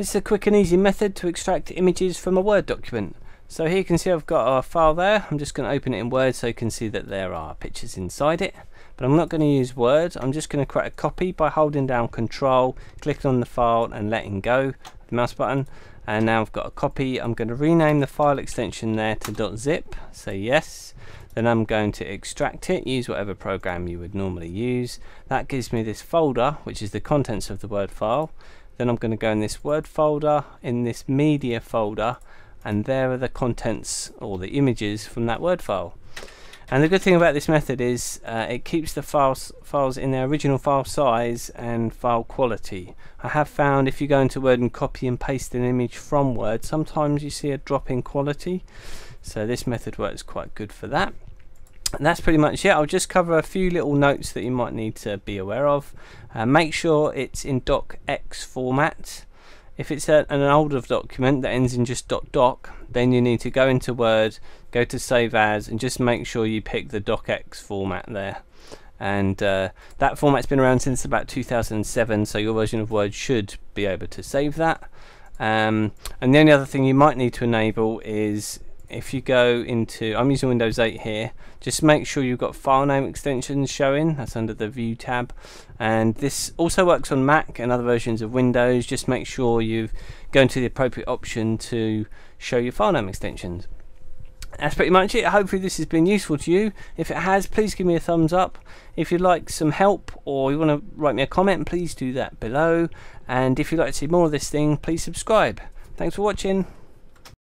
This is a quick and easy method to extract images from a Word document. So here you can see I've got a file there. I'm just going to open it in Word so you can see that there are pictures inside it. But I'm not going to use Word. I'm just going to create a copy by holding down Control, clicking on the file and letting go the mouse button. And now I've got a copy. I'm going to rename the file extension there to .zip. Say yes. Then I'm going to extract it. Use whatever program you would normally use. That gives me this folder, which is the contents of the Word file. Then I'm going to go in this Word folder, in this media folder, and there are the contents or the images from that Word file. And the good thing about this method is uh, it keeps the files, files in their original file size and file quality. I have found if you go into Word and copy and paste an image from Word, sometimes you see a drop in quality. So this method works quite good for that. And that's pretty much it. I'll just cover a few little notes that you might need to be aware of. Uh, make sure it's in docx format. If it's a, an older document that ends in just .doc, then you need to go into Word, go to Save As, and just make sure you pick the docx format there. And uh, that format's been around since about 2007, so your version of Word should be able to save that. Um, and the only other thing you might need to enable is if you go into, I'm using Windows 8 here, just make sure you've got file name extensions showing, that's under the View tab. And this also works on Mac and other versions of Windows, just make sure you've gone to the appropriate option to show your file name extensions. That's pretty much it. Hopefully this has been useful to you. If it has, please give me a thumbs up. If you'd like some help or you want to write me a comment, please do that below. And if you'd like to see more of this thing, please subscribe. Thanks for watching.